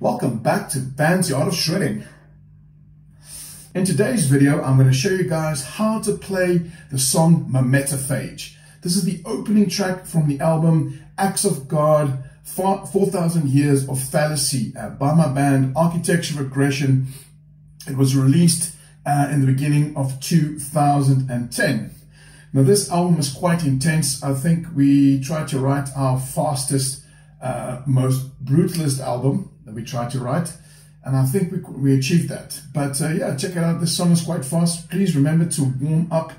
Welcome back to Van's Art of Shredding. In today's video, I'm going to show you guys how to play the song Memetaphage. This is the opening track from the album Acts of God, 4,000 Years of Phallusy uh, by my band Architecture of Aggression. It was released uh, in the beginning of 2010. Now this album is quite intense. I think we tried to write our fastest, uh, most brutalist album that we tried to write. And I think we, we achieved that. But uh, yeah, check it out. This song is quite fast. Please remember to warm up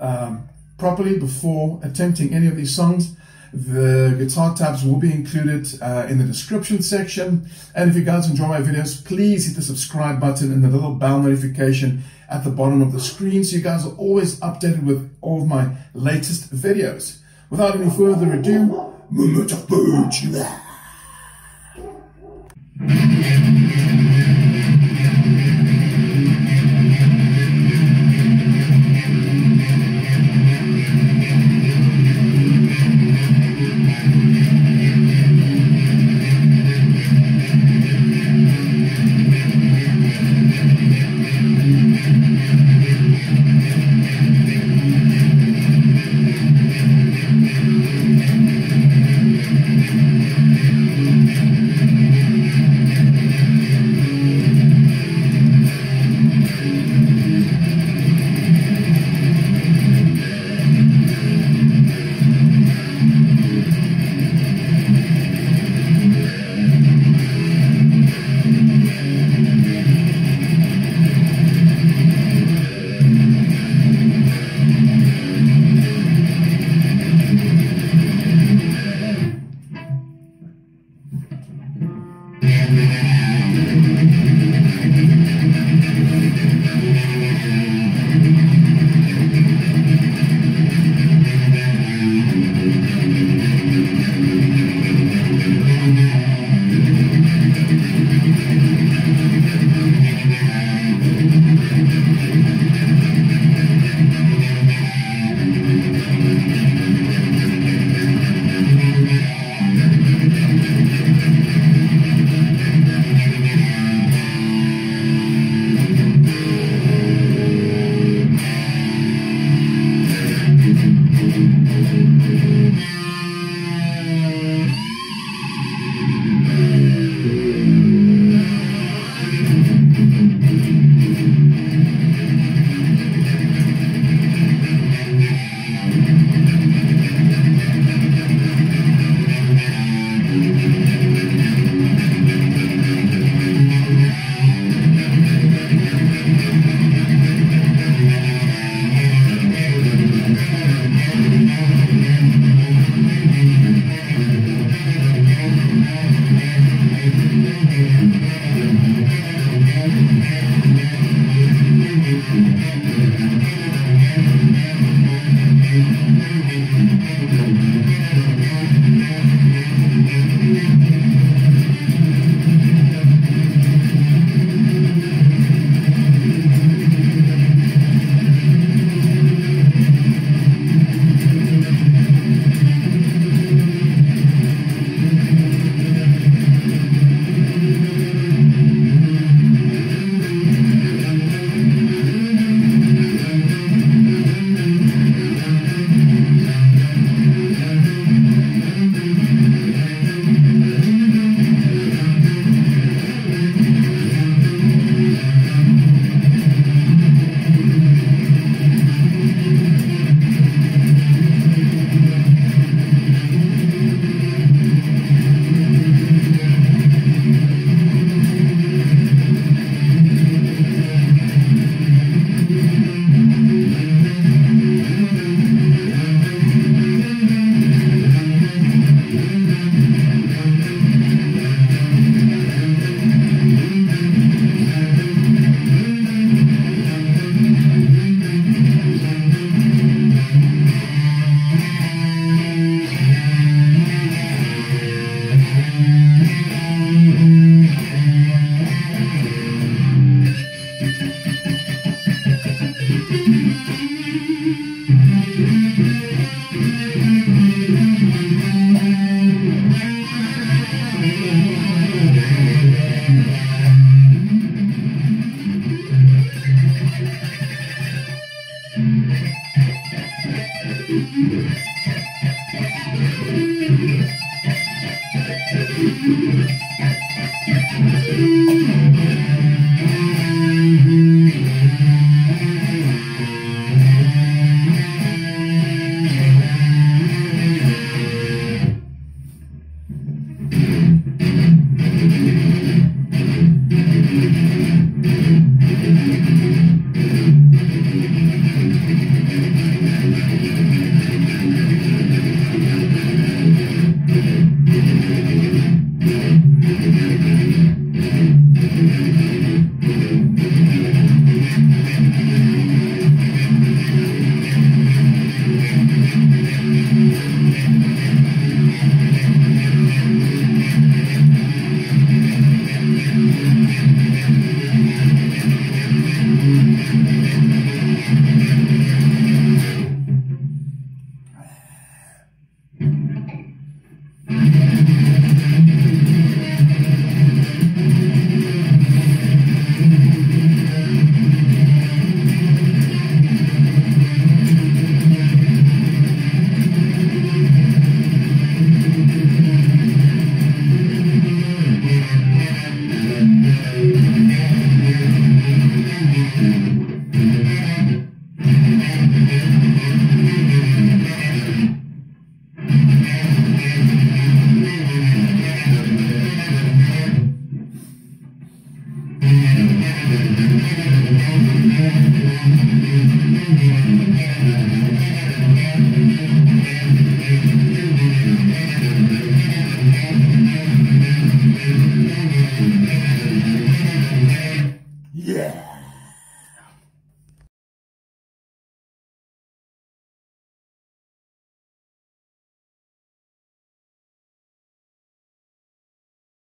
um, properly before attempting any of these songs. The guitar tabs will be included uh, in the description section. And if you guys enjoy my videos, please hit the subscribe button and the little bell notification at the bottom of the screen so you guys are always updated with all of my latest videos. Without any further ado, Thank you. Thank you.